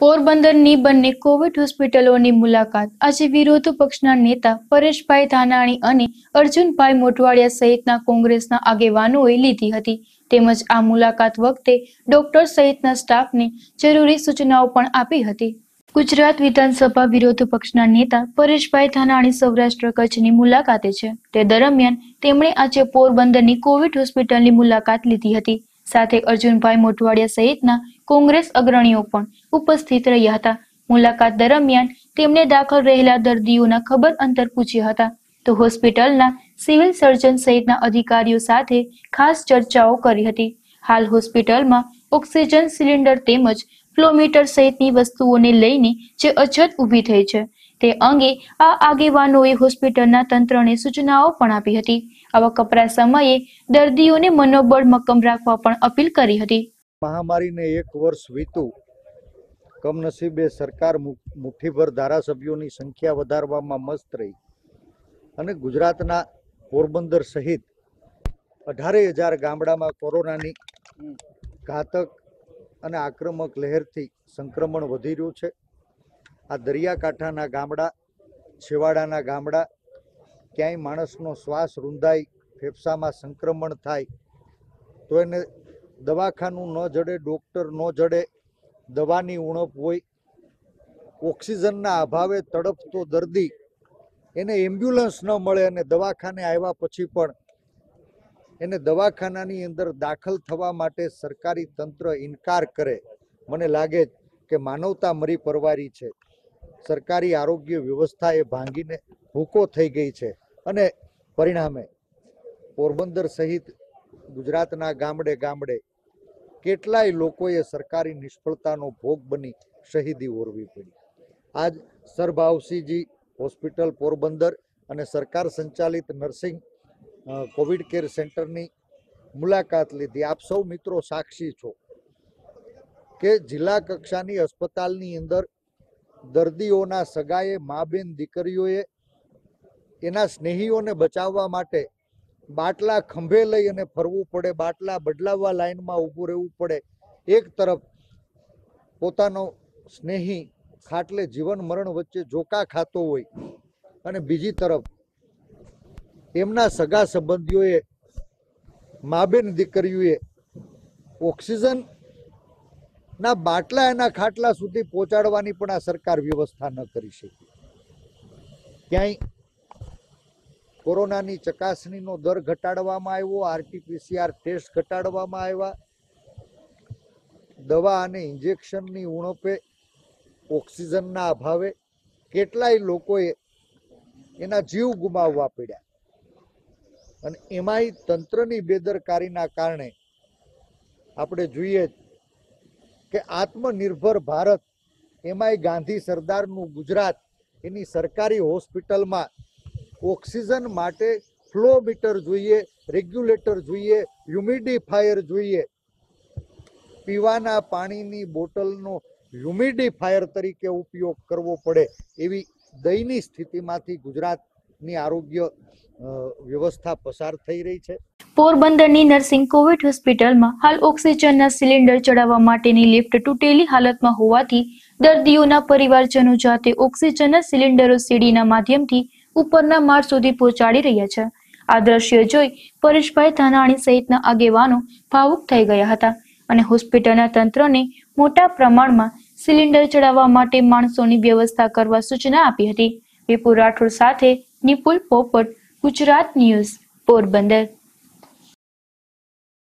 પોરબંદરની બંને કોવિડ હોસ્પિટલોની મુલાકાત. આજે વિરોધ પક્ષના નેતા પરેશભાઈ ધાનાણી અને અર્જુનભાઈ મોટવાડિયા સહિતના કોંગ્રેસના આગેવાનોએ લીધી હતી. તેમજ આ મુલાકાત વખતે ડોક્ટર સહિતના સ્ટાફને જરૂરી સૂચનાઓ પણ આપી હતી. ગુજરાત વિધાનસભા વિરોધ પક્ષના નેતા પરેશભાઈ ધાનાણી સૌરાષ્ટ્ર કચ્છની મુલાકાતે છે. તે દરમિયાન તેમણે આજે પોરબંદરની કોવિડ હોસ્પિટલની મુલાકાત લીધી હતી. સાથે અર્જુનભાઈ મોટવાડિયા સહિતના કોંગ્રેસ અગ્રણીઓ પણ ઉપસ્થિત રહ્યા હતા. મુલાકાત દરમિયાન તેમણે દાખલ રહેલા દર્દીઓના ખબર અંતર પૂછ્યા હતા. તો હોસ્પિટલના સિવિલ સર્જન સહિતના અધિકારીઓ સાથે ખાસ ચર્ચાઓ કરી હતી. હાલ હોસ્પિટલમાં ઓક્સિજન સિલિન્ડર તેમજ ફ્લોમીટર સહિતની વસ્તુઓને લઈને જે અછત ઊભી થઈ છે, તે અંગે આ આગેવાનોએ હોસ્પિટલના તંત્રને સૂચનાઓ પણ આપી હતી. આવા કપરા સમયે દર્દીઓને મનોબળ મક્કમ રાખવા પણ અપીલ કરી હતી. મહામારીને એક વર્ષ વીતું, કમનસીબે સરકાર મુઠ્ઠીભર ધારાસભ્યોની સંખ્યા વધારવામાં મસ્ત રહી અને ગુજરાતના પોરબંદર સહિત અઢારે હજાર ગામડામાં કોરોનાની ઘાતક અને આક્રમક લહેરથી સંક્રમણ વધી રહ્યું છે. આ દરિયાકાંઠાના ગામડા, છેવાડાના ગામડા ક્યાંય માણસનો શ્વાસ રૂંધાય, ફેફસામાં સંક્રમણ થાય, તો એને દવાખાનું ન જડે, ડૉક્ટર ન જડે, દવાની ઉણપ હોય, ઓક્સિજનના અભાવે તડપતો દર્દી, એને એમ્બ્યુલન્સ ન મળે અને દવાખાને આવ્યા પછી પણ એને દવાખાનાની અંદર દાખલ થવા માટે સરકારી તંત્ર ઇનકાર કરે. મને લાગે કે માનવતા મરી પરવારી છે. સરકારી આરોગ્ય વ્યવસ્થા એ ભાંગીને ભૂકો થઈ ગઈ છે. અને પરિણામે પોરબંદર સહિત ગુજરાતના ગામડે ગામડે કેટલાય લોકોએ સરકારી નિષ્ફળતાનો ભોગ બની શહીદી ઓરવી પડી. આજ સરભાવસીજી હોસ્પિટલ પોરબંદર અને સરકાર સંચાલિત નર્સિંગ કોવિડ કેર સેન્ટરની મુલાકાત લીધી. આપ સૌ મિત્રો સાક્ષી છો કે જિલ્લા કક્ષાની અસ્પતાલની અંદર દર્દીઓના સગાએ મા બેન દીકરીઓએ એના સ્નેહીઓને બચાવવા માટે બાટલા ખંભે લઈ અને ફરવું પડે, બાટલા બદલાવવા લાઈનમાં ઊભું રહેવું પડે. એક તરફ પોતાનો સ્નેહી ખાટલે જીવન મરણ વચ્ચે જોકા ખાતો હોય અને બીજી તરફ એમના સગા સંબંધીઓએ મા બેન દીકરીઓએ ઓક્સિજન ના બાટલા એના ખાટલા સુધી પહોંચાડવાની પણ આ સરકાર વ્યવસ્થા ન કરી શકી. ક્યાંય કોરોનાની ચકાસણીનો દર ઘટાડવામાં આવ્યો, આરટીપીસીઆર ટેસ્ટ ઘટાડવામાં આવ્યા. દવા અને ઇન્જેક્શનની ઉણપે ઓક્સિજનના અભાવે કેટલાય લોકોએ એના જીવ ગુમાવવા પડ્યા. અને એમાંય તંત્રની બેદરકારીના કારણે આપણે જોઈએ કે આત્મનિર્ભર ભારત, એમાંય ગાંધી સરદારનું ગુજરાત, એની સરકારી હોસ્પિટલમાં ઓક્સિજન માટે ફ્લો મીટર જોઈએ, રેગ્યુલેટર જોઈએ, હ્યુમિડિફાયર જોઈએ. પીવાના પાણીની બોટલનો હ્યુમિડિફાયર તરીકે ઉપયોગ કરવો પડે એવી દયની સ્થિતિમાંથી ગુજરાતની આરોગ્ય વ્યવસ્થા પસાર થઈ રહી છે. પોરબંદરની નર્સિંગ કોવિડ હોસ્પિટલમાં હાલ ઓક્સિજનના સિલિન્ડર ચડાવવા માટેની લિફ્ટ તૂટેલી હાલતમાં હોવાથી દર્દીઓના પરિવારજનો જાતે ઓક્સિજનના સિલિન્ડરો સીડીના માધ્યમથી ઉપરના માળ સુધી પહોંચાડી રહ્યા છે. આ દ્રશ્ય જોઈ પરેશભાઈ ધાનાણી સહિતના આગેવાનો ભાવુક થઈ ગયા હતા અને હોસ્પિટલના તંત્રને મોટા પ્રમાણમાં સિલિન્ડર ચડાવવા માટે માણસોની વ્યવસ્થા કરવા સૂચના આપી હતી. વિપુલ રાઠોડ સાથે નિપુલ પોપટ, ગુજરાત ન્યૂઝ, પોરબંદર.